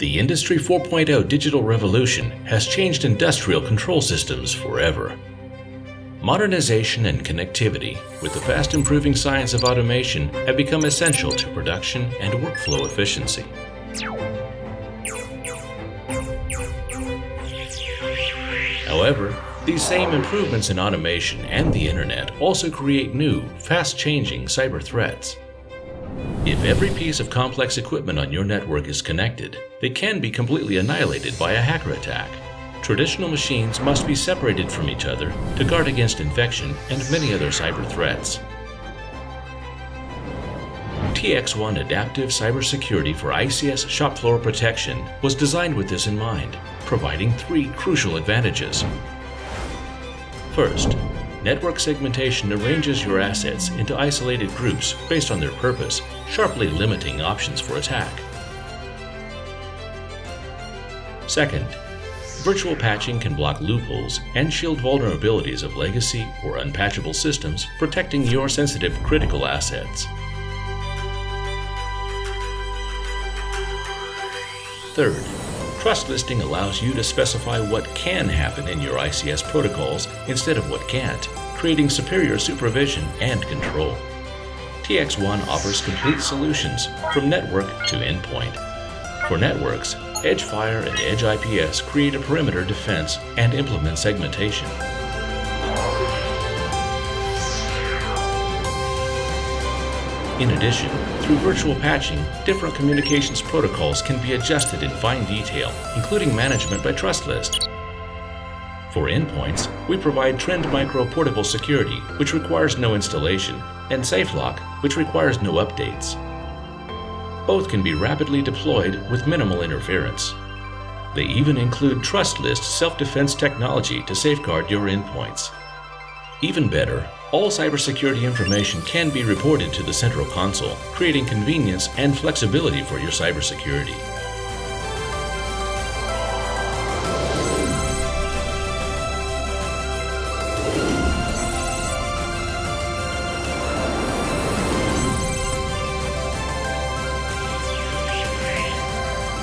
The Industry 4.0 digital revolution has changed industrial control systems forever. Modernization and connectivity, with the fast improving science of automation, have become essential to production and workflow efficiency. However, these same improvements in automation and the internet also create new, fast-changing cyber threats. If every piece of complex equipment on your network is connected, they can be completely annihilated by a hacker attack. Traditional machines must be separated from each other to guard against infection and many other cyber threats. TXOne Adaptive Cybersecurity for ICS Shop Floor Protection was designed with this in mind, providing three crucial advantages. First, network segmentation arranges your assets into isolated groups based on their purpose, sharply limiting options for attack. Second, virtual patching can block loopholes and shield vulnerabilities of legacy or unpatchable systems, protecting your sensitive critical assets. Third, Trust listing allows you to specify what can happen in your ICS protocols instead of what can't, creating superior supervision and control. TXOne offers complete solutions from network to endpoint. For networks, Edgefire and Edge IPS create a perimeter defense and implement segmentation. In addition, through virtual patching, different communications protocols can be adjusted in fine detail, including management by trust list. For endpoints, we provide Trend Micro Portable Security, which requires no installation, and SafeLock, which requires no updates. Both can be rapidly deployed with minimal interference. They even include TrustList self-defense technology to safeguard your endpoints. Even better, all cybersecurity information can be reported to the central console, creating convenience and flexibility for your cybersecurity.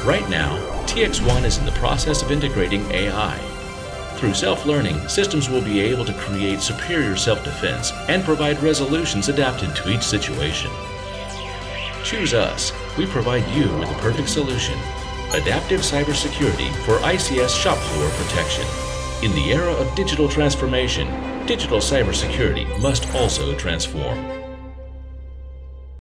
Right now, TXOne is in the process of integrating AI through self-learning, systems will be able to create superior self-defense and provide resolutions adapted to each situation. Choose us. We provide you with the perfect solution. Adaptive cybersecurity for ICS shop floor protection. In the era of digital transformation, digital cybersecurity must also transform.